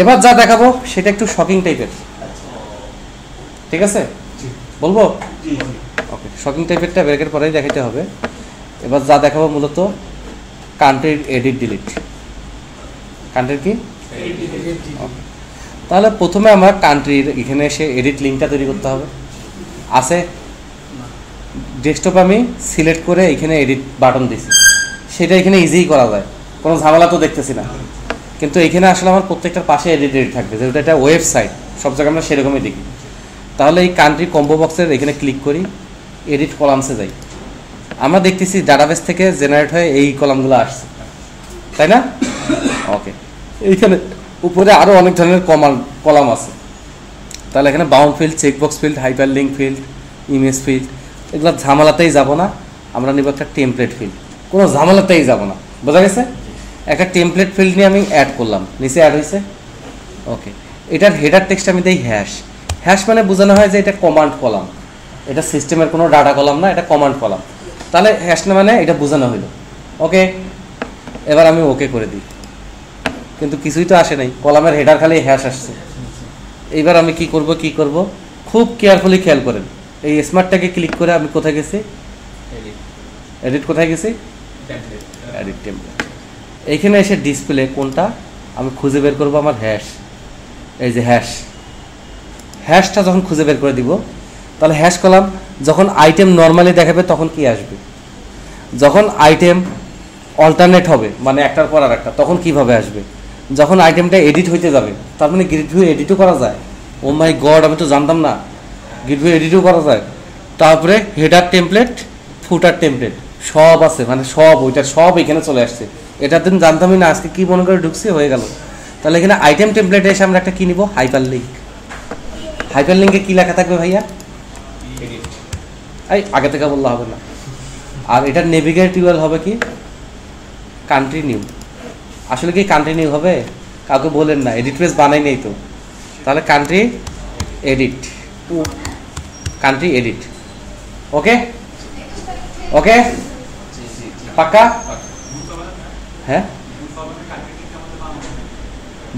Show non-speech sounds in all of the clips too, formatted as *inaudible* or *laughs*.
এবার যা দেখাবো সেটা একটু শকিং টাইপের ঠিক আছে? বলব? ওকে শকিং টাইপেরটা ব্রেকের পরেই দেখাতে হবে। এবার যা দেখাবো মূলত কান্ট্রির এডিট ডিলিট কান্ট্রির কি. তাহলে প্রথমে আমার কান্ট্রির এখানে এসে এডিট লিঙ্কটা তৈরি করতে হবে। আছে? ডেস্কটপ আমি সিলেক্ট করে এখানে এডিট বাটন দিছি। সেটা এখানে ইজিই করা যায়। কোনো ঝামেলা তো দেখতেছি না। কিন্তু এখানে আসলে আমার প্রত্যেকটার পাশে এডিট এডিট থাকবে, যেহেতু এটা ওয়েবসাইট সব জায়গায় আমরা সেরকমই দেখি। তাহলে এই কান্ট্রি কম্বো বক্সের এখানে ক্লিক করি এডিট কলামসে যাই। আমরা দেখতেছি ডাটাবেস থেকে জেনারেট হয়ে এই কলামগুলো আসছে। তাই না? ওকে এইখানে উপরে আরও অনেক ধরনের কমাল কলাম আছে। তাহলে এখানে bound field checkbox field hyperlink field image field এগুলো ঝামেলাতেই যাব না। আমরা নিব একটা টেমপ্লেট ফিল্ড কোনো ঝামেলাতেই যাব না। বোঝা গেছে? একটা টেমপ্লেট ফিল্ড নিয়ে আমি অ্যাড করলাম। নিচে অ্যাড হয়েছে? ওকে এটার হেডার টেক্সট আমি দেই হ্যাশ হ্যাশ মানে বোঝানো হয় যে এটা কমান্ড কলাম। এটা সিস্টেমের কোনো ডাটা কলাম না এটা কমান্ড কলাম। তাহলে হ্যাশ না মানে এটা বোঝানো হইল। ওকে এবার আমি ওকে করে দিই। কিন্তু কিছুই তো আসে নাই। কলামের হেডার খালি হ্যাশ আসছে। এইবার আমি কি করব কি করব? খুব কেয়ারফুলি খেয়াল করেন। এই স্মার্টটাকে ক্লিক করে আমি কোথায় গেছি? এডিট কোথায় গেছি? এডিট টেমপ্লেট এইখানে এসে ডিসপ্লে কোনটা? আমি খুঁজে বের করব আমার হ্যাশ এই যে হ্যাশ হ্যাশটা যখন খুঁজে বের করে দিব, তাহলে হ্যাশ কলাম যখন আইটেম নর্মালি দেখাবে তখন কি আসবে? যখন আইটেম অল্টারনেট হবে মানে একটার পর আর একটা তখন কীভাবে আসবে? যখন আইটেমটা এডিট হইতে যাবে, তার মানে গ্রিড ভিউ এডিটও করা যায়। ও মাই গড আমি তো জানতাম না। গ্রিড ভিউ এডিটও করা যায়। তারপরে হেডার টেমপ্লেট ফুটার টেমপ্লেট সব আছে মানে সব ওইটার সব এখানে চলে আসছে। এটার দিন জানতামই না আজকে কি মনে করে ঢুকছে হয়ে গেল। তাহলে এখানে আইটেম টেমপ্লেটে এসে আমরা একটা কি নিব? হাইপার লিঙ্ক হাইপার লিঙ্কে কি লেখা থাকবে ভাইয়া? এই আগে থেকে বললে হবে না। আর এটা নেভিগেট ইউএল হবে কি? কান্ট্রি নিউ আসলে কি কান্ট্রি নিউ হবে? কাউকে বলেন না এডিট পেজ বানাই নেই তো। তাহলে country edit country edit okay okay পাক্কা। হ্যাঁ?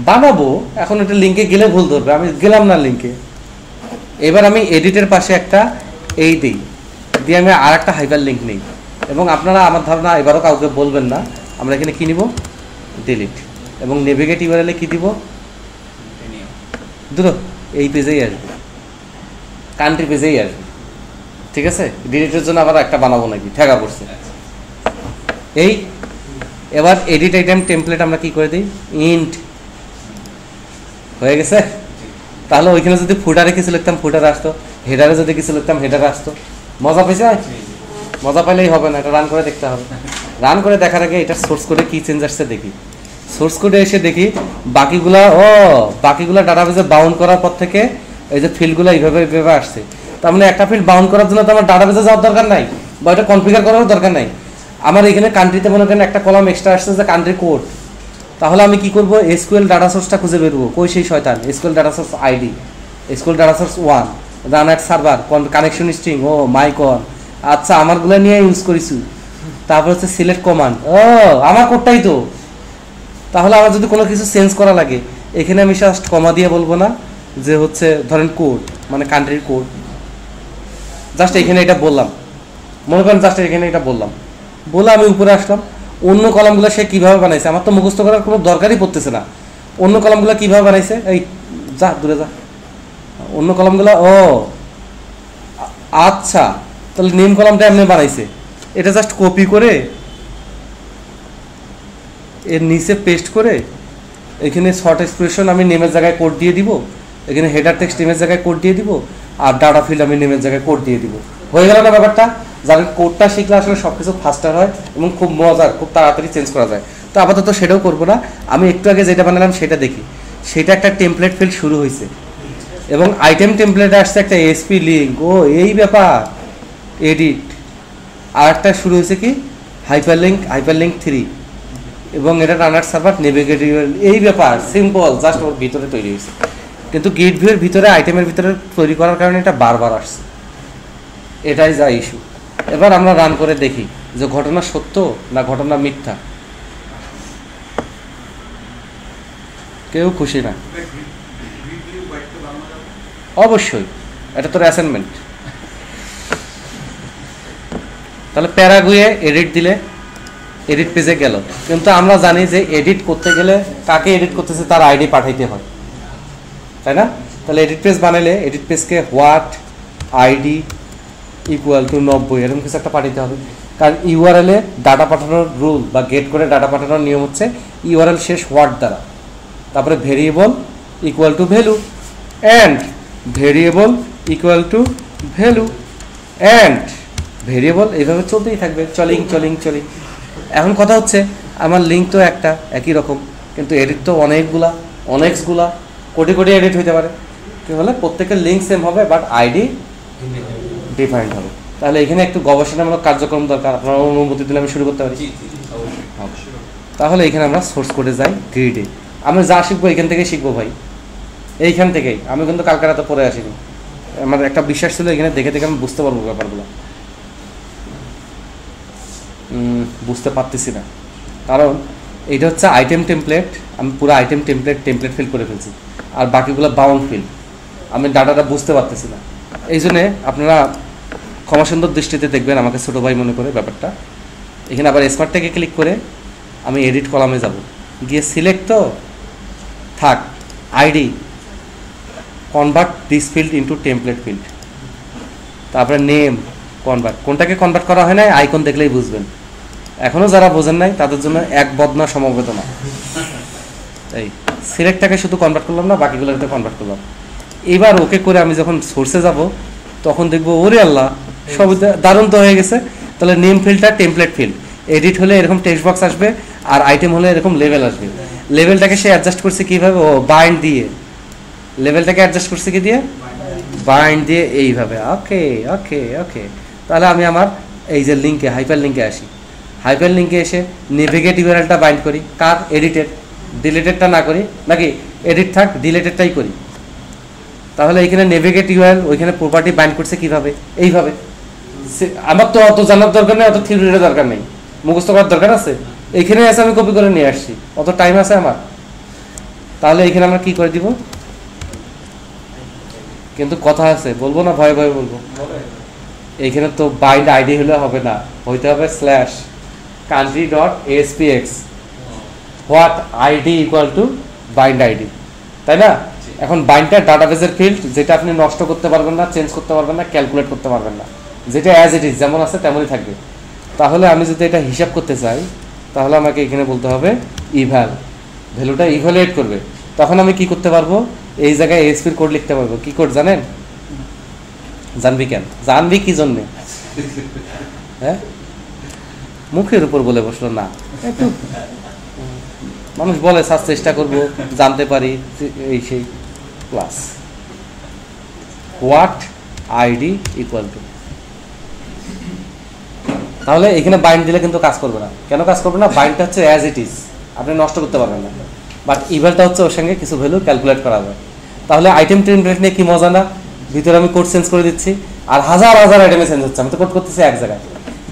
বানাবো। এখন এটা লিঙ্কে গেলে ভুল ধরবে। আমি গেলাম না লিঙ্কে এবার আমি এডিটের পাশে একটা এই দিই। দিয়ে আমি আর একটা হাইপার লিঙ্ক নেই। এবং আপনারা আমার ধারণা এবারও কাউকে বলবেন না। আমরা এখানে কি নিব? ডিলিট এবং নেভিগেট ইউআরএলে কি দিব? দুটো এই পেজেই আসবে। কান্ট্রি পেজেই আসবে। ঠিক আছে? ডিলিটের জন্য আবার একটা বানাবো নাকি? ঠেকা পড়ছে। এই এবার এডিট আইটেম টেমপ্লেট আমরা কি করে দিই? ইন্ট হয়ে গেছে? তাহলে ওইখানে যদি ফুটারে কিছু লিখতাম ফুটারে আসতো। হেডারে যদি কিছু লিখতাম হেডারে আসতো। মজা পেয়েছে মজা পাইলেই হবে না, এটা রান করে দেখতে হবে। রান করে দেখার আগে এটা সোর্স কোডে কি চেঞ্জ আসছে দেখি। সোর্স কোডে এসে দেখি, বাকিগুলা, ও, বাকিগুলা ডাটাবেজে বাউন্ড করার পর থেকে এই যে ফিল্ডগুলো এইভাবে এইভাবে আসছে। তার মানে একটা ফিল্ড বাউন্ড করার জন্য তো আমার ডাটাবেজে যাওয়ার দরকার নাই, বা এটা কনফিগার করারও দরকার নাই। আমার এখানে কান্ট্রিতে মনে করেন একটা কলাম এক্সট্রা আসছে যে কান্ট্রি কোড তাহলে আমি কি করব? এসকিউএল ডাটা সোর্সটা খুঁজে বেরবো কই সেই শয়তান? SQL data source ID SQL data source one run at server connection string O my mycon আচ্ছা আমারগুলো নিয়ে ইউজ করিছু। তারপর হচ্ছে সিলেক্ট কমান্ড ও, আমার কোডটাই তো। তাহলে আমার যদি কোনো কিছু চেঞ্জ করা লাগে, এখানে আমি জাস্ট কমা দিয়ে বলব না যে হচ্ছে ধরেন কোড মানে কান্ট্রির কোড জাস্ট এখানে এটা বললাম। মনে করেন জাস্ট এখানে এটা বললাম। বলে আমি উপরে আসলাম। অন্য কলামগুলো সে কীভাবে বানাইছে? আমার তো মুখস্থ করার কোনো দরকারই পড়তেছে না। অন্য কলামগুলো কীভাবে বানাইছে? এই, যা, দূরে যা। অন্য কলামগুলো, ও আচ্ছা তাহলে নেম কলামটা এমনি বানাইছে। এটা জাস্ট কপি করে, এর নিচে পেস্ট করে, এখানে শর্ট এক্সপ্রেশন আমি নেমের জায়গায় কোড দিয়ে দিব। এখানে হেডার টেক্সট নেমের জায়গায় কোড দিয়ে দিব। আর ডাটা ফিল্ড আমি নেমের জায়গায় কোড দিয়ে দিব। হয়ে গেল না ব্যাপারটা? যাদের কোডটা শিখলে আসলে সব কিছু ফাস্টার হয় এবং খুব মজার, খুব তাড়াতাড়ি চেঞ্জ করা যায়। তো আপাতত সেটাও করব না। আমি একটু আগে যেটা বানালাম সেটা দেখি। সেটা একটা টেমপ্লেট ফিল্ড শুরু হয়েছে। এবং আইটেম টেমপ্লেটে আসছে একটা এসপি লিঙ্ক ও, এই ব্যাপার। এডিট আর একটা শুরু হয়েছে কি? Hyperlink hyperlink three এবং এটা রানার সার্ভার নেভিগেটিভ এই ব্যাপার সিম্পল জাস্ট ওর ভিতরে তৈরি হয়েছে। কিন্তু গেট ভিউর ভিতরে আইটেমের ভিতরে তৈরি করার কারণে এটা বারবার আসছে। এটাই যা ইস্যু এবার আমরা রান করে দেখি যে ঘটনা সত্য না ঘটনা মিথ্যা। কেউ খুশি না। অবশ্যই, এটা তোর অ্যাসাইনমেন্ট তাহলে প্যারাগুয়ে এডিট দিলে এডিট পেজে গেল। কিন্তু আমরা জানি যে এডিট করতে গেলে কাকে এডিট করতেছে তার আইডি পাঠাইতে হয়। তাই না? তাহলে এডিট পেজ বানালে এডিট পেজকে হোয়াট আইডি ইকুয়াল টু নব্বই। এরকম কিছু একটা পাঠাতে হবে। কারণ ইউআরএলে ডাটা পাঠানোর রুল বা গেট করে ডাটা পাঠানোর নিয়ম হচ্ছে ইউআরএল শেষ ওয়ার্ড দ্বারা। তারপরে variable equal to value and variable equal to value and variable এইভাবে চলতেই থাকবে। চলিং চলিং চলিং। এখন কথা হচ্ছে, আমার লিঙ্ক তো একটা, একই রকম। কিন্তু এডিট তো অনেকগুলা অনেকগুলা। কোটি কোটি এডিট হইতে পারে। কি হলে প্রত্যেকের লিঙ্ক সেম হবে বাট আইডি ডিফারেন্ট হবে। তাহলে এখানে একটু গবেষণামূলক কার্যক্রম দরকার আপনার অনুমতি দিলে আমি শুরু করতে পারি। তাহলে এখানে আমরা সোর্স কোডে যাই গ্রিডে আমি যা শিখব এখান থেকেই শিখব ভাই। এইখান থেকেই। আমি কিন্তু কালকে রাতে পরে আসিনি। আমার একটা বিশ্বাস ছিল এখানে দেখে দেখে আমি বুঝতে পারব ব্যাপারগুলো। বুঝতে পারতেছি না। কারণ এটা হচ্ছে আইটেম টেমপ্লেট আমি পুরো আইটেম টেমপ্লেট টেমপ্লেট ফিল করে ফেলছি। আর বাকিগুলো বাউন্ড ফিল আমি ডাটাটা বুঝতে পারতেছি না। এই জন্যে আপনারা ক্ষমা সুন্দর দৃষ্টিতে দেখবেন আমাকে ছোটো ভাই মনে করে ব্যাপারটা। এখানে আবার স্মার্ট থেকে ক্লিক করে আমি এডিট কলামে যাব। গিয়ে সিলেক্ট তো, থাক ID convert this field into template field তারপরে নেম কনভার্ট কোনটাকে কনভার্ট করা হয় না আইকন দেখলেই বুঝবেন। এখনও যারা বোঝেন নাই, তাদের জন্য এক বদনা সমবেদনা। এই সিলেক্টটাকে শুধু কনভার্ট করলাম না বাকিগুলোতে কনভার্ট করলাম। এবার ওকে করে আমি যখন সোর্সে যাব, তখন দেখব, ওরে আল্লাহ সব দারুণ তো হয়ে গেছে। তাহলে নেম ফিল্ডটা টেমপ্লেট ফিল্ড এডিট হলে এরকম টেক্সট বক্স আসবে, আর আইটেম হলে এরকম লেভেল আসবে। লেভেলটাকে সে অ্যাডজাস্ট করছে কীভাবে? ও বাইন্ড দিয়ে। লেভেলটাকে অ্যাডজাস্ট করছে কি দিয়ে? বাইন্ড দিয়ে এইভাবে। ওকে ওকে ওকে তাহলে আমি আমার এই যে লিঙ্কে হাইপার লিঙ্কে আসি। হাইপার লিঙ্কে এসে নেভিগেট বাইন্ড করি। কার? এডিটেড ডিলেটেডটা না করি। নাকি? এডিট থাক ডিলেটেডটাই করি। তাহলে এখানে নেভিগেট ইউআরএল ওইখানে প্রপার্টি বাইন্ড করছে কীভাবে? এইভাবে। আমার তো অত জানার দরকার নেই, অত থিওরির দরকার নেই। মুখস্থ করার দরকার আছে? এইখানে এসে আমি কপি করে নিয়ে আসছি। অত টাইম আছে আমার? তাহলে এখানে আমরা কি করে দিব? কিন্তু কথা আছে, বলব না, ভয় ভয় বলব? এইখানে তো বাইন্ড আইডি হলে হবে না। হইতে হবে slash country dot SPX what ID equal to bind ID তাই না? এখন বাইন্ডটা ডাটাবেসের ফিল্ড যেটা আপনি নষ্ট করতে পারবেন না চেঞ্জ করতে পারবেন না ক্যালকুলেট করতে পারবেন না। যেটা অ্যাজ ইট ইজ যেমন আছে তেমনই থাকবে। তাহলে আমি যদি এটা হিসাব করতে চাই, তাহলে আমাকে এখানে বলতে হবে ইভ্যাল ভ্যালুটা ইভ্যালুয়েট করবে। তখন আমি কি করতে পারব? এই জায়গায় এসপির কোড লিখতে পারব। কি কোড জানেন? জানবি কেন? জানবি কি জন্যে? হ্যাঁ? মুখের উপর বলে বসল, না। মানুষ বলে স্যার চেষ্টা করব, জানতে পারি, এই সেই। Plus what ID equal to তাহলে এখানে বাইন্ড দিলে কিন্তু কাজ করবে না। কেন কাজ করবে না? বাইন্ডটা হচ্ছে অ্যাজ ইট ইজ আপনি নষ্ট করতে পারবেন না। বাট ইভেলটা হচ্ছে ওর সঙ্গে কিছু ভ্যালু ক্যালকুলেট করা যায়। তাহলে আইটেম টেমপ্লেট নিয়ে কি মজা না? ভিতরে আমি কোড চেঞ্জ করে দিচ্ছি। আর হাজার হাজার আইটেমে চেঞ্জ হচ্ছে। আমি তো কোড করতেছি এক জায়গায়।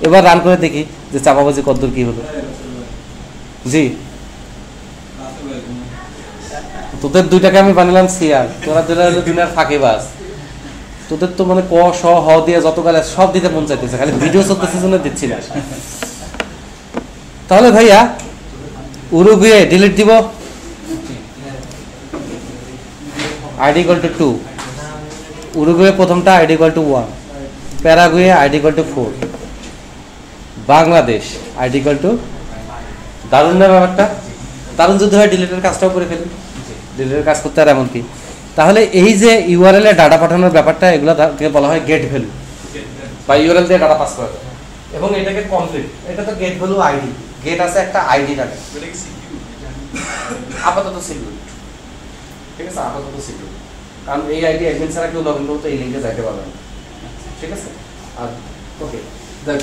এবার রান করে দেখি যে চাপাবাজি কদ্দূর কি হলো। জি। তোদের দুইটাকে আমি বানালাম সিয়ার তোরা দুটা দুনিয়ার ফাঁকিবাজ তোদের তো মানে ক, স, হ দিয়ে যত গালে সব দিতে মন চাইতেছে, খালি ভিডিও চলতেছে জন্য দিচ্ছি না। তাহলে ভাইয়া, উরুগুয়ে ডিলিট দিব। ID equal to two Uruguay প্রথমটা ID equal to one Paraguay ID equal to four Bangladesh ID equal to দারুণ না ব্যাপারটা? দারুণ যদি হয় ডিলিটের কাজটাও করে ফেলি। ডিলিটের কাজ করতে আর এমন কি তাহলে এই যে ইউআরএল এ ডাটা পাঠানোর ব্যাপারটা এগুলো তাকে বলা হয় গেট ভ্যালু বা ইউআরএল দিয়ে ডাটা পাস করা। এবং এটাকে কমপ্লিট এটা তো গেট ভ্যালু আইডি গেট আছে একটা আইডি ডাটা আপাতত সিকিউর ঠিক আছে? আপাতত সিকিউর কারণ এই আইডি অ্যাডমিন ছাড়া কেউ লগ ইন করতে এই লিঙ্কে যাইতে পারবে না। ঠিক আছে? আর ওকে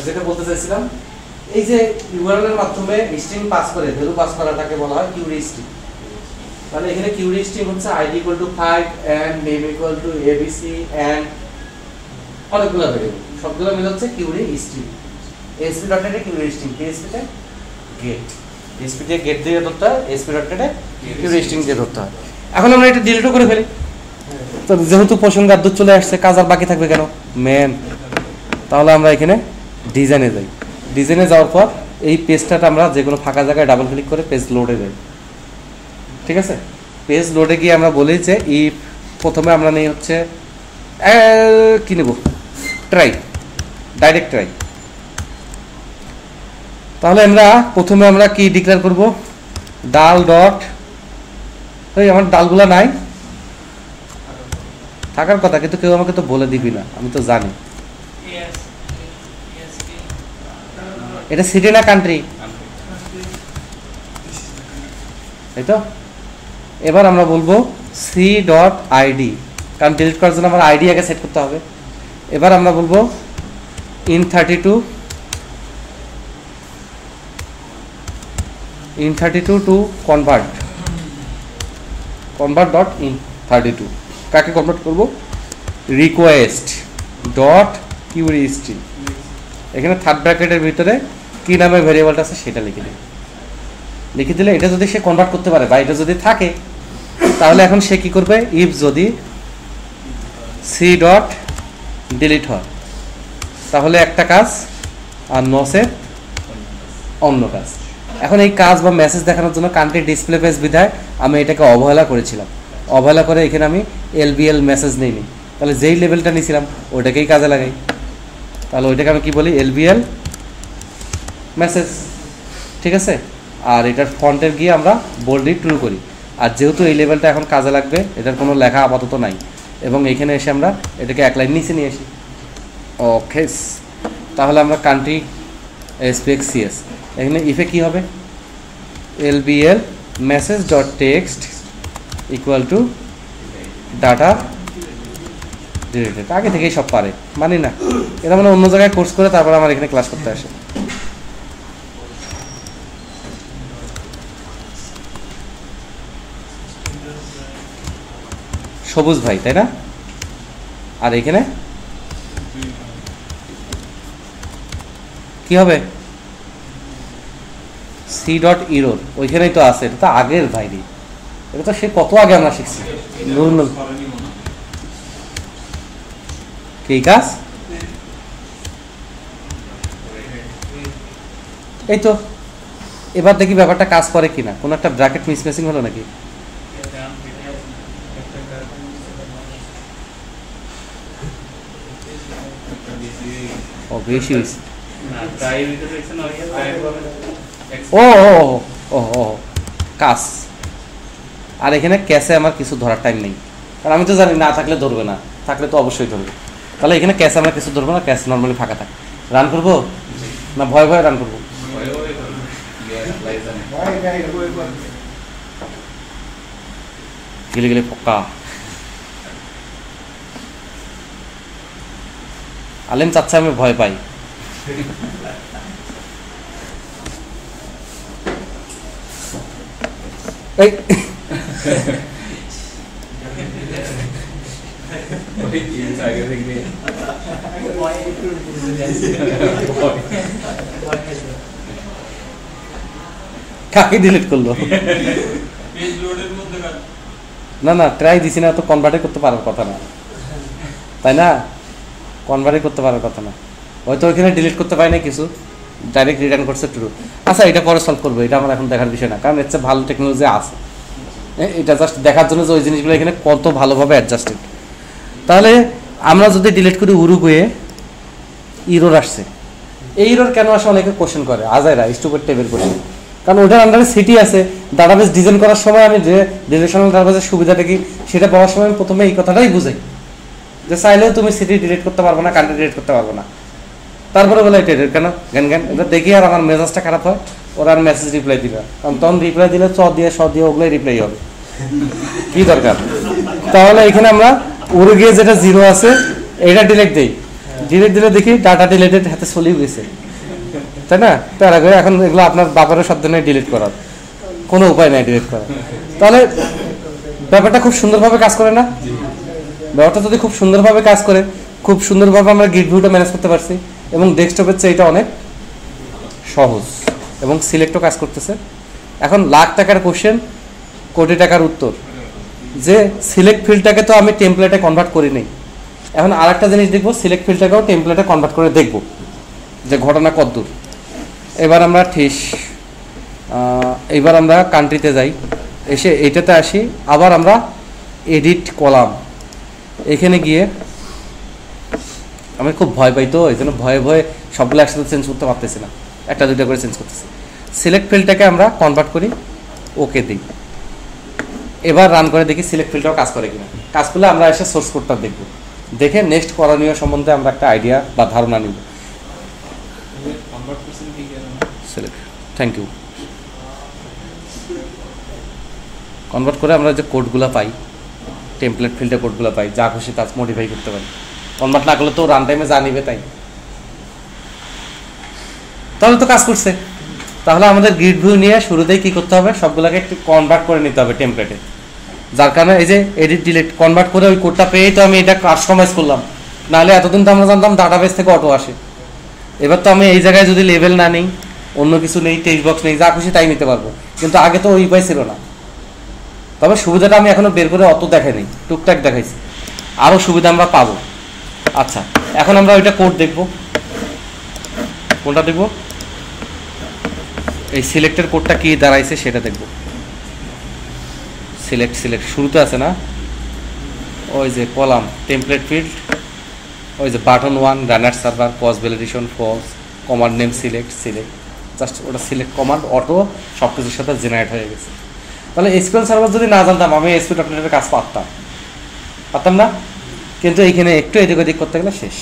যেটা বলতে চাইছিলাম এই যে ইউআরএল এর মাধ্যমে স্ট্রিং পাস করে ভ্যালু পাস করাটাকে বলা হয় কিউরি স্ট্রিং তাহলে এখানে কিউরি স্ট্রিং হচ্ছে ID equal to 5 and name equal to ABC and অনেকগুলো ভ্যারিয়েবল সবগুলো মিলে হচ্ছে কিউরি স্ট্রিং এসপি ডট নেটে কিউরি পিএসপি তে গেট এসপি দিয়ে গেট দিয়ে ধরতে হয় এসপি ডটনেটে কিউ রেজিস্ট্রিং দিয়ে ধরতে হয়। এখন আমরা এটা ডিলিটও করে ফেলি। তো যেহেতু প্রসঙ্গ আদ্য চলে আসছে, কাজ আর বাকি থাকবে কেন? মেন তাহলে আমরা এখানে ডিজাইনে যাই। ডিজাইনে যাওয়ার পর এই পেজটাতে আমরা যে কোনো ফাঁকা জায়গায় ডাবল ক্লিক করে পেজ লোডে যাই। ঠিক আছে? পেজ লোডে গিয়ে আমরা বলি যে ই প্রথমে আমরা নেই হচ্ছে কি নেব? ট্রাই ডাইরেক্ট ট্রাই তাহলে আমরা প্রথমে আমরা কি ডিক্লেয়ার করব? ডাল ডট ওই আমার ডালগুলা নাই। থাকার কথা কিন্তু কেউ আমাকে তো বলে দিবি না আমি তো জানি। এটা সিটি না কান্ট্রি তাই তো? এবার আমরা বলব সি ডট আইডি কারণ ডিলিট করার জন্য আমার আইডি আগে সেট করতে হবে। এবার আমরা বলব int thirty two int thirty two to convert convert dot int thirty two কাকে কনভার্ট করব? রিকোয়েস্ট ডট কিউরিস্টি এখানে থার্ড ব্র্যাকেটের ভিতরে কি নামে ভেরিয়েবলটা আছে সেটা লিখে দিই। লিখে দিলে এটা যদি সে কনভার্ট করতে পারে বা এটা যদি থাকে, তাহলে এখন সে কি করবে? ইফ যদি সি ডট ডিলিট হয়, তাহলে একটা কাজ আর নসে অন্য কাজ। এখন এই কাজ বা মেসেজ দেখানোর জন্য কান্ট্রি ডিসপ্লে পেজ বিধায় আমি এটাকে অবহেলা করেছিলাম। অবহেলা করে এখানে আমি এলবিএল মেসেজ নিইনি। তাহলে যেই লেভেলটা নিয়েছিলাম ওটাকেই কাজে লাগাই। তাহলে ওইটাকে আমি কি বলি? এলবিএল মেসেজ ঠিক আছে? আর এটার ফন্টের গিয়ে আমরা বোল্ডই ট্রু করি। আর যেহেতু এই লেভেলটা এখন কাজে লাগবে, এটার কোনো লেখা আপাতত নাই। এবং এখানে এসে আমরা এটাকে এক লাইন নিচে নিয়ে আসি। ওকে তাহলে আমরা কান্ট্রি এসপিএক্স সিএস এখানে ইফে কি হবে? L BL message dot text equal to data deleted আগে থেকেই সব পারে, মানি না। এটা মানে অন্য জায়গায় কোর্স করে, তারপর আমার এখানে ক্লাস করতে আসে। সবুজ ভাই, তাই না? আর এখানে? কি হবে? সি ডট ইরোর ওইখানেই তো আছে, এটা তো আগের ভাইরি। এটা তো সে কত আগে আমরা শিখছি। কি কাজ? এই তো। এবার দেখি ব্যাপারটা কাজ করে কিনা। কোনো একটা ব্র্যাকেট মিসমেসিং হলো নাকি? ও বেশি হয়েছে ও ও ও, ও ও কাজ আর এখানে ক্যাশে আমার কিছু ধরার টাইম নেই। কারণ আমি তো জানি না থাকলে ধরবে না। থাকলে তো অবশ্যই ধরবে। তাহলে এখানে ক্যাশে আমরা কিছু ধরবো না ক্যাশ নর্মালি ফাঁকা থাকে। রান করব? না ভয় ভয়ে রান করব? গেলে গেলে পক্কা আলেম চাচ্ছে, আমি ভয় পাই। কাকে ডিলিট করল? না না ট্রাই দিছি না, তো কনভার্টে করতে পারার কথা না। তাই না? কনভার্টে করতে পারার কথা না। হয়তো ওইখানে ডিলিট করতে পারে না কিছু ডাইরেক্ট রিটার্ন করছে ট্রু আচ্ছা এটা পরে সলভ করব, এটা আমার এখন দেখার বিষয় না, কারণ এর ভালো টেকনোলজি আছে। এটা জাস্ট দেখার জন্য যে ওই জিনিসগুলো এখানে কত ভালোভাবে অ্যাডজাস্টেড তাহলে আমরা যদি ডিলিট করি উরুগুয়ে, ইরোর আসছে। এই ইরোর কেন আসে অনেকে কোশ্চেন করে, আজাইরা স্টুপের টেবিল কোশ্চেন কারণ ওটার আন্ডারে সিটি আছে ডাটাবেস ডিজাইন করার সময় আমি যে রিলেশনাল ডাটাবেসের সুবিধাটা কি, সেটা পাওয়ার সময় আমি প্রথমে এই কথাটাই বুঝাই। যে চাইলেও তুমি সিটি ডিলিট করতে পারবে না কান্ট্রি ডিলিট করতে পারবে না। তারপরে বলে এটা কেন? জ্ঞান জ্ঞান এটা দেখি আর আমার মেজাজটা খারাপ হয়, ওরা আর মেসেজ রিপ্লাই দিবে। কারণ তখন রিপ্লাই দিলে চ দিয়ে, স দিয়ে ওগুলোই রিপ্লাই হবে। কি দরকার? তাহলে এখানে আমরা উড়ে গিয়ে যেটা জিরো আছে, এটা ডিলেট দেই। ডিলেট দিলে দেখি ডাটা ডিলেটেড হাতে চলেই গেছে। তাই না? প্যারা করে এখন এগুলো আপনার বাবারও সাবধানে ডিলিট করার কোনো উপায় নাই ডিলিট করার তাহলে ব্যাপারটা খুব সুন্দরভাবে কাজ করে না? ব্যাপারটা যদি খুব সুন্দরভাবে কাজ করে, খুব সুন্দরভাবে আমরা গিট ভিউটা ম্যানেজ করতে পারছি এবং ডেস্কটপের চেয়ে এটা অনেক সহজ এবং সিলেক্টও কাজ করতেছে। এখন লাখ টাকার কোশ্চেন কোটি টাকার উত্তর। যে সিলেক্ট ফিল্ডটাকে তো আমি টেমপ্লেটে কনভার্ট করি নেই। এখন আর একটা জিনিস দেখব সিলেক্ট ফিল্ডটাকেও টেমপ্লেটে কনভার্ট করে দেখব যে ঘটনা কদ্দূর এবার আমরা ঠিক এবার আমরা কান্ট্রিতে যাই। এসে এইটাতে আসি, আবার আমরা এডিট কলাম। এখানে গিয়ে আমি খুব ভয় পাই তো, এই জন্য ভয়ে ভয়ে সবগুলো একসাথে চেঞ্জ করতে পারতেছি না। একটা, দুইটা করে চেঞ্জ করতেছি। সিলেক্ট ফিল্ডটাকে আমরা কনভার্ট করি ওকে দিই। এবার রান করে দেখি সিলেক্ট ফিল্ডটাও কাজ করে কিনা। কাজ করলে আমরা এসে সোর্স কোডটা দেখব। দেখে নেক্সট করণীয় সম্বন্ধে আমরা একটা আইডিয়া বা ধারণা নিব। থ্যাংক ইউ কনভার্ট করে আমরা যে কোডগুলো পাই টেমপ্লেট ফিল্টার কোডগুলো পাই, যা খুশি তা মডিফাই করতে পারি। কনভার্ট না করলে তো রান টাইমে যা নিবে তাই। তাহলে তো কাজ করছে। তাহলে আমাদের গ্রিড ভিউ নিয়ে শুরুতেই কি করতে হবে? সবগুলোকে একটু কনভার্ট করে নিতে হবে টেমপ্লেটে যার কারণে এই যে এডিট ডিলিট কনভার্ট করে ওই কোডটা পেয়েই তো আমি এটা কাস্টমাইজ করলাম। নাহলে এতদিন তো আমরা জানতাম ডাটাবেস থেকে অটো আসে। এবার তো আমি এই জায়গায় যদি লেভেল না নেই, অন্য কিছু নেই টেক্সট বক্স নেই, যা খুশি তাই নিতে পারব। কিন্তু আগে তো ওই উপায় ছিল না। তবে সুবিধাটা আমি এখনও বের করে অত দেখাইনি, টুকটাক দেখাইছি। আরও সুবিধা আমরা পাবো। আচ্ছা এখন আমরা ওইটা কোড দেখব। কোনটা দেখব। এই সিলেক্টের কোডটা কি দাঁড়াইছে সেটা দেখব। সিলেক্ট সিলেক্ট, শুরুতে আছে না? ওই যে কলাম টেমপ্লেট ফিল্ড ওই যে button one runner server pause validation false command name select select just ওটা সিলেক্ট কমান্ড অটো সব কিছুর সাথে জেনারেট হয়ে গেছে। তাহলে এসকিউএল সার্ভার যদি না জানতাম, আমি এসপি ডটনেটের কাজ পারতাম। পারতাম না? কিন্তু এইখানে একটু এদিক ওদিক করতে গেলে শেষ।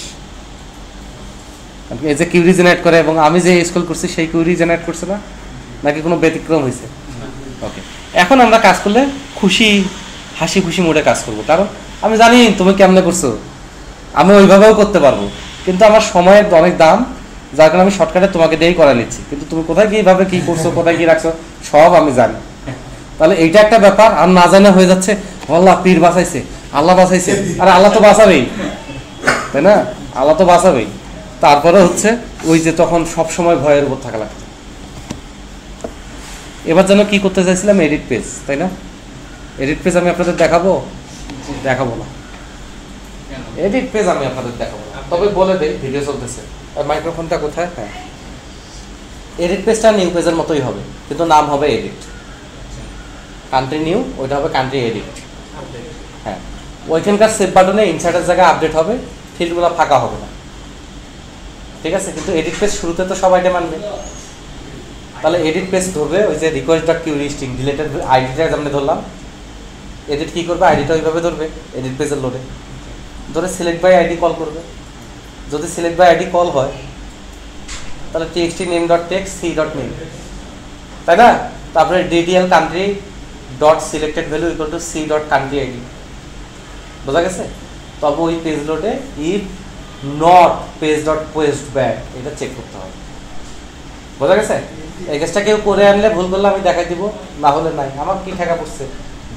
এই যে কিউরি জেনারেট করে এবং আমি যে স্কুল করছি, সেই কিউরি জেনারেট করছে না? নাকি কোনো ব্যতিক্রম হয়েছে? ওকে এখন আমরা কাজ করলে খুশি, হাসি খুশি মোডে কাজ করব। কারণ আমি জানি তুমি কেমনে করছ। আমি ওইভাবেও করতে পারব। কিন্তু আমার সময়ের অনেক দাম, যার কারণে আমি শর্টকাটে তোমাকে দিয়েই করা নিচ্ছি। কিন্তু তুমি কোথায় কি ভাবে কি করছ, কোথায় কি রাখছো, সব আমি জানি। তাহলে এইটা একটা ব্যাপার, আর না জানা হয়ে যাচ্ছে, আল্লাহ পীর বাঁচাইছে, আল্লাহ বাঁচাইছে, আর আল্লাহ তো বাঁচাবেই, তাই না? আল্লাহ তো বাঁচাবেই। তারপরে হচ্ছে, ওই যে তখন সব সময় ভয়ের উপর থাকা লাগছে এবার যেন কি করতে চাইছিলাম এডিট পেজ তাই না? এডিট পেজ আমি আপনাদের দেখাবো? দেখাবো না। এডিট পেজ আমি আপনাদের দেখাবো তবে বলে দেই ভিডিও চলতেছে। আর মাইক্রোফোনটা কোথায়? হ্যাঁ। এডিট পেজটা নিউ পেজের মতোই হবে, কিন্তু নাম হবে এডিট কান্ট্রি নিউ ওইটা হবে কান্ট্রি এডিট হ্যাঁ। ওইখানকার সেভ বাটনে ইনসার্টের জায়গায় আপডেট হবে ফিল্ডগুলো ফাঁকা হবে না। ঠিক আছে? কিন্তু এডিট পেজ শুরুতে তো সবাই মানবে তাহলে এডিট পেজ ধরবে ওই যে request dot Q listing deleted আইডিটা যেমন ধরলাম। এডিট কী করবে? আইডিটা ওইভাবে ধরবে এডিট পেজের লোডে ধরে সিলেক্ট বাই আইডি কল করবে। যদি সিলেক্ট বাই আইডি কল হয় তাহলে TXT name dot text C dot name তাই না? তারপরে DDL country dot selected value equal to C dot country ID বোঝা গেছে? তবে ওই পেজ লোডে if not page dot post back এটা চেক করতে হবে। বোঝা গেছে? এই কাজটা কেউ করে আনলে ভুল করলে আমি দেখাই দিব না হলে নাই। আমার কি ঠেকা পড়ছে?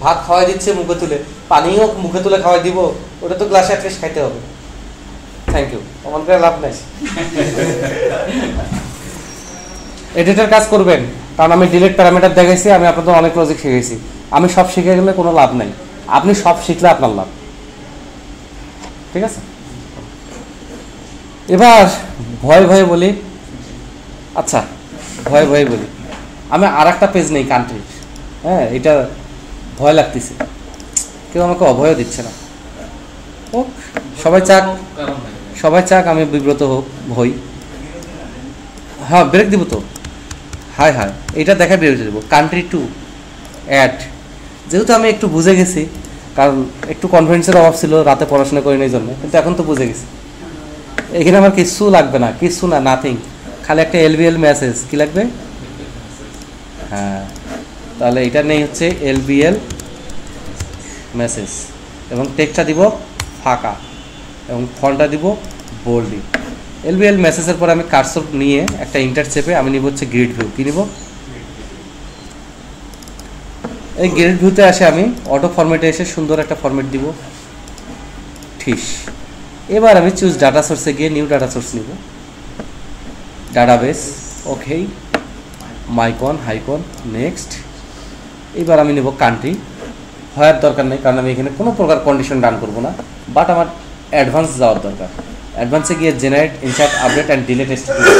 ভাত খাওয়াই দিচ্ছে মুখে তুলে। পানিও মুখে তুলে খাওয়াই দিব ওটা তো গ্লাসে অ্যাটলিস্ট খাইতে হবে। থ্যাংক ইউ আমার লাভ নাই। *laughs* এডিটের কাজ করবেন। কারণ আমি ডিলেট প্যারামিটার দেখাইছি, আমি আপনাদের অনেক লজিক শিখেছি আমি সব শিখে গেলে কোনো লাভ নাই। আপনি সব শিখলে আপনার লাভ। ঠিক আছে? এবার ভয় ভয়ে বলি আচ্ছা ভয় ভয়ে বলি। আমি আর একটা পেজ নেই কান্ট্রির হ্যাঁ এটা ভয় লাগতেছে। কেউ আমাকে অভয় দিচ্ছে না। ও সবাই চাক সবাই চাক, আমি বিব্রত হোক হই। হ্যাঁ ব্রেক দিব তো। হাই হাই এটা দেখা বেরোতে দেবো। কান্ট্রি টু অ্যাড যেহেতু আমি একটু বুঝে গেছি, কারণ একটু কনফিডেন্সের অভাব ছিল, রাতে পড়াশোনা করি এই জন্য, কিন্তু এখন তো বুঝে গেছি। এখানে আমার কিচ্ছু লাগবে না, কিচ্ছু না নাথিং খালি একটা এলবিএল মেসেজ কি লাগবে? হ্যাঁ তাহলে এটা নেই হচ্ছে এলবিএল মেসেজ এবং টেক্সটটা দিব ফাঁকা, এবং ফন্টটা দিব বোল্ডি এলবিএল মেসেজের পর আমি কার্সর নিয়ে একটা ইন্টার চেপে আমি নিব হচ্ছে গ্রিড ভিউ কী নিব? এই গ্রিড ভিউতে আসে আমি অটো ফরম্যাটে এসে সুন্দর একটা ফরম্যাট দিব। ঠিক। এবার আমি চুজ ডাটা সোর্সে গিয়ে নিউ ডাটা সোর্স নিব। ডাটাবেস ওকেই মাইকন হাইকন নেক্সট এবার আমি নেব কান্ট্রি হওয়ার দরকার নেই, কারণ আমি এখানে কোনো প্রকার কন্ডিশন ডান করব না বাট আমার অ্যাডভান্স যাওয়ার দরকার। অ্যাডভান্সে গিয়ে generate insert update and delete statement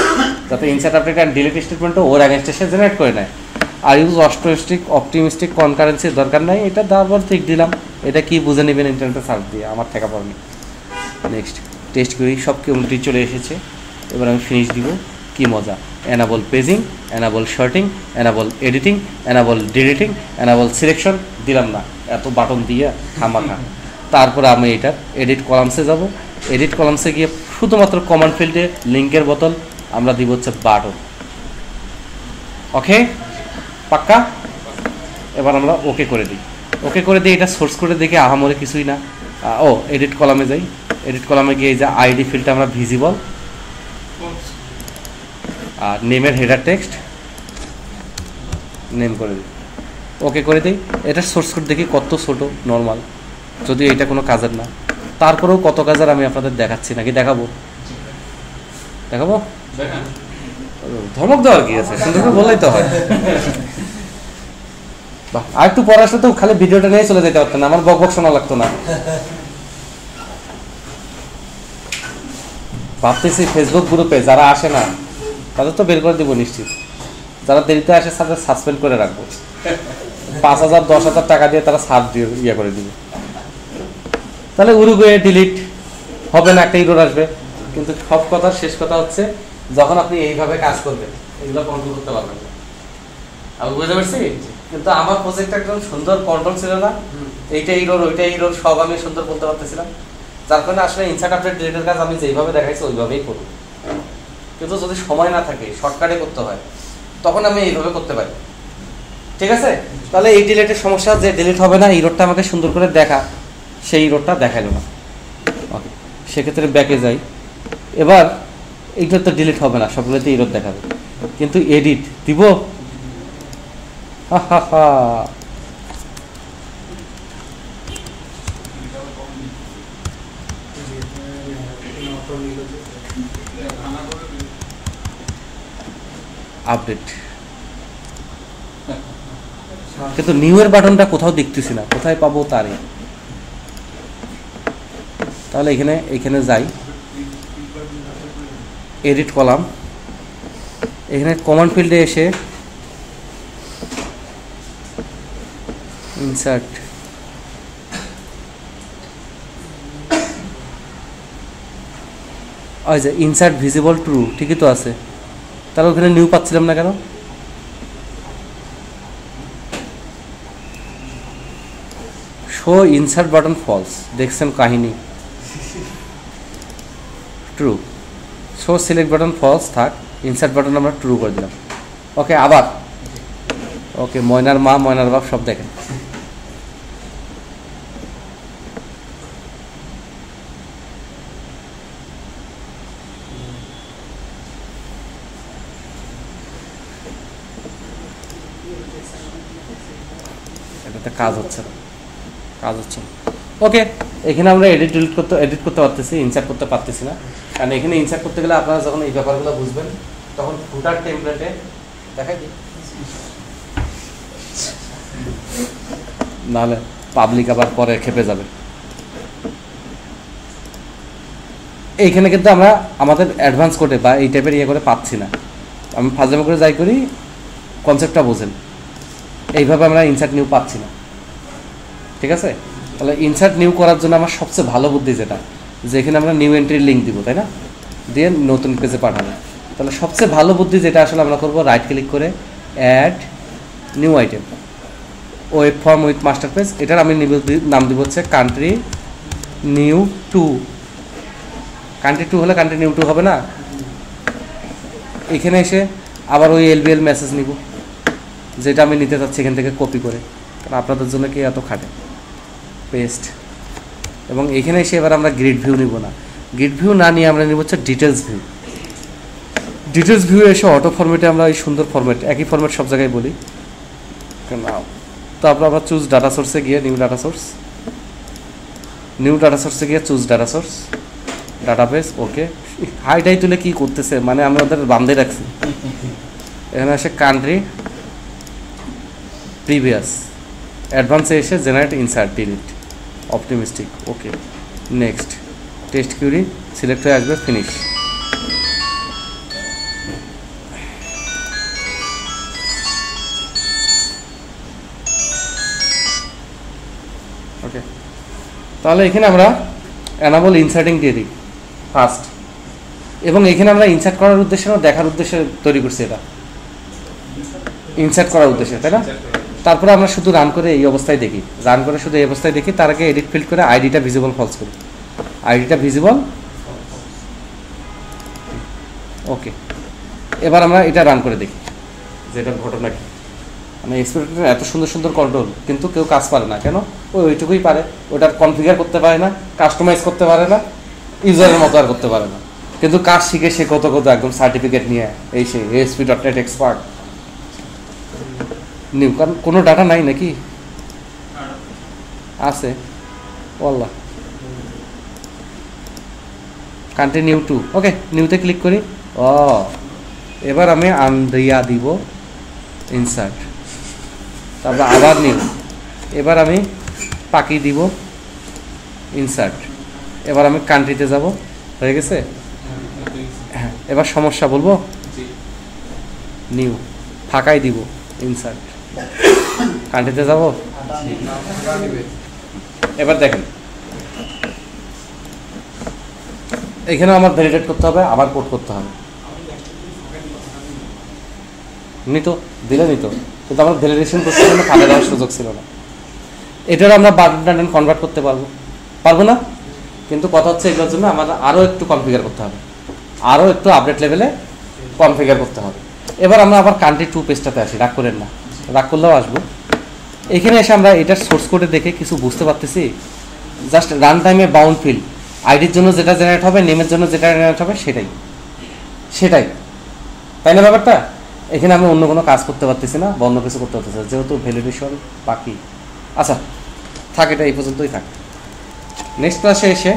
যাতে ইনসার্ট আপডেট অ্যান্ড ডিলেট স্টেটমেন্টও ওর অ্যাগেনস্টে সে জেনারেট করে নেয়। আর ইউজ অস্টোস্টিক অপটিমিস্টিক কনকারেন্সির দরকার নাই। এটা তারপর ঠিক দিলাম। এটা কি বুঝে নেবেন ইন্টারনেটে সার্চ দিয়ে? আমার ঠেকা পড়েনি। নেক্সট টেস্ট করি। সব কমিউনিটি চলে এসেছে। এবার আমি ফিনিশ দিব। কি মজা। Enable paging enable sorting enable editing enable deleting enable selection দিলাম না। এত বাটন দিয়ে খামাখা। তারপরে আমি এটার এডিট কলামসে যাব। এডিট কলামসে গিয়ে শুধুমাত্র কমান্ড ফিল্ডে লিঙ্কের বোতল, আমরা দিব হচ্ছে বাটন ওকে পাক্কা? এবার আমরা ওকে করে দিই। ওকে করে দিই এটা সোর্স করে দেখি আহামরে কিছুই না। ও এডিট কলামে যাই। এডিট কলামে গিয়ে যে আইডি ফিল্ডটা আমরা ভিজিবল আর নেমের হেডার টেক্সট নেম করে দিই। ওকে করে দিই। এটা সোর্স কোড দেখি কত ছোট নর্মাল যদি এটা কোনো কাজের না। তারপরেও কত কাজের আমি আপনাদের দেখাচ্ছি নাকি দেখাবো? দেখাবো? ধমক দেওয়ার কি আছে? সুন্দর বললেই তো হয়। বাহ, আর একটু পড়ার সাথেও খালি ভিডিওটা নিয়ে চলে যেতে পারতেন, আমার বক বক শোনা লাগতো না। ভাবতেছি ফেসবুক গ্রুপে যারা আসে না, তাদের তো বের করে দিব নিশ্চিত। যারা দেরিতে আসে তাদের সাসপেন্ড করে রাখব। পাঁচ হাজার, দশ হাজার টাকা দিয়ে তারা সার দিয়ে ইয়ে করে দিবে। তাহলে উরুগুয়ে ডিলিট হবে না একটা ইরোর আসবে। কিন্তু সব কথার শেষ কথা হচ্ছে যখন আপনি এইভাবে কাজ করবেন এগুলো কন্ট্রোল করতে পারবেন না। আমি বুঝতে পারছি? কিন্তু আমার প্রজেক্ট একদম সুন্দর কন্ট্রোল ছিল না। এইটা ইরোর ওইটা ইরোর সব আমি সুন্দর বলতে পারতেছিলাম। যার কারণে আসলে ইনসার্ট আপডেট ডিলিটের কাজ আমি যেইভাবে দেখাইছি ওইভাবেই করব। কিন্তু যদি সময় না থাকে শর্টকাটে করতে হয় তখন আমি এইভাবে করতে পারি। ঠিক আছে? তাহলে এই ডিলেটের সমস্যা যে ডিলিট হবে না এই রোডটা আমাকে সুন্দর করে দেখা। সেই রোডটা দেখাইলো না। ওকে সেক্ষেত্রে ব্যাকে যাই। এবার এইটা তো ডিলিট হবে না সবগুলোতে এই রোড দেখাবে। কিন্তু এডিট দিব? হা আপডেট কিন্তু নিউ এর বাটনটা কোথাও দেখতেছি না, কোথায় পাবো তারে তাহলে এখানে এখানে যাই। এডিট কলাম এখানে কমন ফিল্ডে এসে ইনসার্ট ওই যে ইনসার্ট ভিজিবল ট্রু ঠিকই তো আছে। তাহলে ওখানে নিউ পাচ্ছিলাম না কেন? শো ইনসার্ট বাটন ফলস দেখছেন কাহিনী। True show select button false থাক ইনসার্ট বাটন আমরা ট্রু করে দিলাম। ওকে আবার। ওকে ময়নার মা, ময়নার বাপ সব দেখেন। কাজ হচ্ছে কাজ হচ্ছে না। ওকে এখানে আমরা এডিট ডিলিট করতে এডিট করতে পারতেছি ইনসার্ট করতে পারতেছি না। কারণ এখানে ইনসার্ট করতে গেলে আপনারা যখন এই ব্যাপারগুলো বুঝবেন, তখন ফুটার টেমপ্লেটে দেখাই দিই। নাহলে পাবলিক আবার পরে খেপে যাবে। এইখানে কিন্তু আমরা আমাদের অ্যাডভান্স কোডে বা এই টাইপের ইয়ে করে পাচ্ছি না। আমি ফাজলামো করে যাই করি কনসেপ্টটা বোঝেন। এইভাবে আমরা ইনসার্ট নিউ পাচ্ছি না। ঠিক আছে? তাহলে ইনসার্ট নিউ করার জন্য আমার সবচেয়ে ভালো বুদ্ধি যেটা যেখানে আমরা নিউ এন্ট্রির লিঙ্ক দিব, তাই না? দিয়ে নতুন পেজে পাঠাবো। তাহলে সবচেয়ে ভালো বুদ্ধি যেটা আসলে আমরা করব রাইট ক্লিক করে add new item web form with master page এটার আমি নাম দিব হচ্ছে country new two country two হলে কান্ট্রি নিউ টু হবে না? এখানে এসে আবার ওই এলবিএল মেসেজ নিব, যেটা আমি নিতে চাচ্ছি এখান থেকে কপি করে। আপনাদের জন্য কি এত খাটে? পেস্ট এবং এখানে এসে এবার আমরা গ্রিড ভিউ নিব না। গ্রিড ভিউ না নিয়ে আমরা নিব হচ্ছে ডিটেলস ভিউ ডিটেলস ভিউ এসে অটো ফরম্যাটে আমরা এই সুন্দর ফরম্যাট একই ফরম্যাট সব জায়গায় বলি। নাও তারপর আমরা চুজ ডাটা সোর্সে গিয়ে new data source new data সোর্সে গিয়ে choose data source database okay হাইটাই তুলে কি করতেছে? মানে আমি ওদের বান্ধে রাখছি। এখানে আসে কান্ট্রি প্রিভিয়াস অ্যাডভান্সে এসে generate insert delete optimistic okay next test query select হয়ে আসবে ফিনিশ ওকে তাহলে এখানে আমরা অ্যানাবল ইনসার্টিং দিয়ে দিই ফার্স্ট এবং এখানে আমরা ইনসার্ট করার উদ্দেশ্যে দেখার উদ্দেশ্যে তৈরি করছি এটা। ইনসার্ট করার উদ্দেশ্যে, তাই না? তারপরে আমরা শুধু রান করে এই অবস্থায় দেখি। রান করে শুধু এই অবস্থায় দেখি, তার আগে এডিট ফিল্ড করে আইডিটা ভিজিবল ফলস করি। আইডিটা ভিজিবল ওকে এবার আমরা এটা রান করে দেখি যে ঘটনা কি। মানে এক্সপেরিমেন্টের এত সুন্দর সুন্দর কন্ট্রোল কিন্তু কেউ কাজ পারে না। কেন? ওই ওইটুকুই পারে। ওটার কনফিগার করতে পারে না কাস্টমাইজ করতে পারে না ইউজারের মতো আর করতে পারে না। কিন্তু কাজ শিখে সে কত কত একদম সার্টিফিকেট নিয়ে এই সে SP dot net expert new কারণ কোনো ডাটা নাই নাকি? আছে। ওয়াল্লাহ। কন্টিনিউ টু ওকে নিউতে ক্লিক করি। ও এবার আমি আন্দ্রিয়া দিব। ইনসার্ট তারপর আবার নিউ এবার আমি পাকি দিব। ইনসার্ট এবার আমি কান্ট্রিতে যাব। হয়ে গেছে? হ্যাঁ এবার সমস্যা বলব? নিউ ফাঁকাই দিব। ইনসার্ট কান্ট্রিতে যাব? এবার দেখেন। এখানে আমার ভ্যালিডেট করতে হবে, আবার কোড করতে হবে। নিত, দিলে নিত। কিন্তু আমার ভ্যালিডেশন করতে গেলে ফাঁকা দেওয়ার সুযোগ ছিল না। এটার আমরা বাটন কনভার্ট করতে পারব। পারব না? কিন্তু কথা হচ্ছে এগুলোর জন্য আমাদের আরও একটু কনফিগার করতে হবে। আরও একটু আপডেট লেভেলে কনফিগার করতে হবে। এবার আমরা আবার কান্ট্রি টু পেজটাতে আসি, রাগ করেন না। রাগ করলেও আসব। এখানে এসে আমরা এটার সোর্স কোডে দেখে কিছু বুঝতে পারতেছি। জাস্ট রান টাইমে বাউন্ড ফিল আইডির জন্য যেটা জেনারেট হবে নেমের জন্য যেটা জেনারেট হবে, সেটাই। সেটাই। তাই না ব্যাপারটা? এখানে আমি অন্য কোনো কাজ করতে পারতেছি না বন্ধ কিছু করতে পারতেছি যেহেতু ভ্যালিডেশন বাকি। আচ্ছা থাক, এটা এই পর্যন্তই থাক। নেক্সট ক্লাসে এসে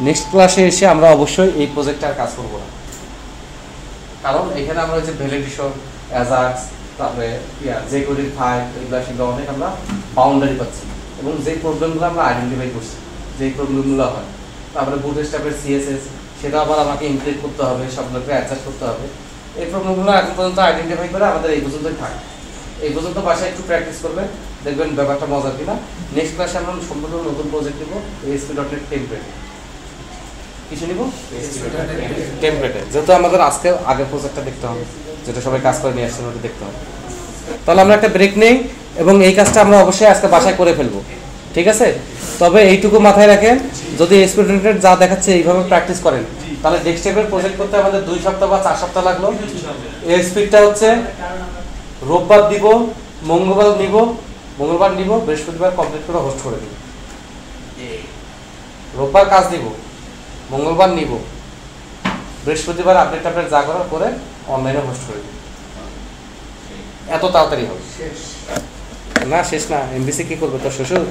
নেক্সট ক্লাসে এসে আমরা অবশ্যই এই প্রজেক্টে আর কাজ করব না। কারণ এখানে আমরা যে ভ্যালিডেশন অ্যাজাক্স তারপরে যে কোডির ফাইল এগুলো সেগুলো অনেক আমরা বাউন্ডারি পাচ্ছি। এবং যে প্রবলেমগুলো আমরা আইডেন্টিফাই করছি যেই প্রবলেমগুলো হয়। তারপরে বুট স্টাফের সিএসএস সেটা আবার আমাকে ইনক্লুড করতে হবে সবগুলোকে অ্যাডজাস্ট করতে হবে। এই প্রবলেমগুলো এখন পর্যন্ত আইডেন্টিফাই করে আমাদের এই পর্যন্তই থাকে। এই পর্যন্ত বাসায় একটু প্র্যাকটিস করবে দেখবেন ব্যাপারটা মজার কিনা। নেক্সট ক্লাসে আমরা সম্পূর্ণ নতুন প্রজেক্ট নিব এসপি ডট নেট টেমপ্লেট কিছু নিব? টেমপ্লেটে যেহেতু আমাদের আজকে আগের প্রজেক্টটা দেখতে হবে। যেটা সবাই কাজ করে নিয়ে আসছেন ওটা দেখতে হবে। তাহলে আমরা একটা ব্রেক নেই এবং এই কাজটা আমরা অবশ্যই আজকে বাসায় করে ফেলব, ঠিক আছে? তবে এইটুকু মাথায় রাখেন, যদি স্টুডেন্টের যা দেখাচ্ছে এইভাবে প্র্যাকটিস করেন, তাহলে ডেস্কটপের প্রজেক্ট করতে আমাদের দুই সপ্তাহ বা চার সপ্তাহ লাগল। এই স্পিডটা হচ্ছে রোববার দিব, মঙ্গলবার নিব মঙ্গলবার নিব, বৃহস্পতিবার কমপ্লিট করে হোস্ট করে দিব। রোববার কাজ দিব, মঙ্গলবার নিব, বৃহস্পতিবার আপডেট আপডেট যা করার করে অনলাইনে হোস্ট করে দিই এত তাড়াতাড়ি হবে। না শেষ না এমবিসি কি করবে তোর শ্বশুর?